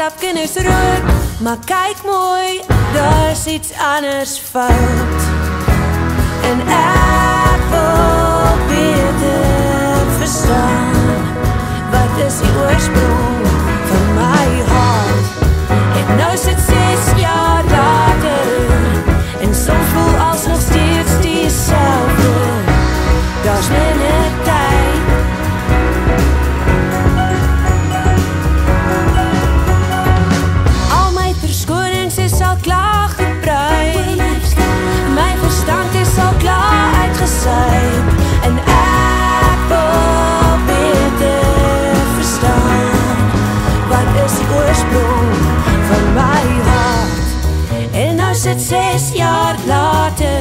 stapje is terug. Maar kijk mooi, daar is iets anders fout. En ik probeer te verstaan. Wat is die oorsprong van mijn hart? En nou zit zes jaar later. En soms voel als nog steeds diezelfde. Daar's minder 6 jaar later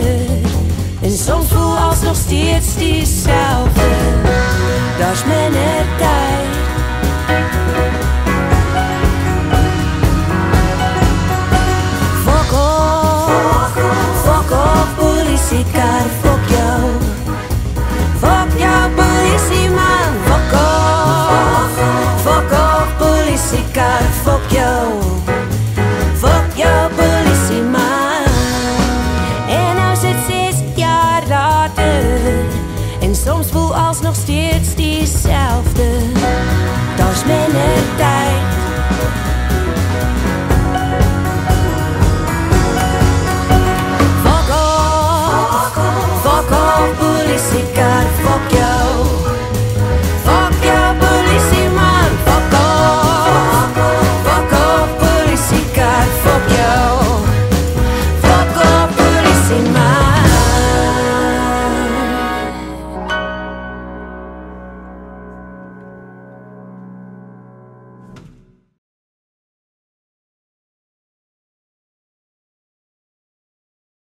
en soms voel als nog steeds tyd. en soms voel alsnog steeds die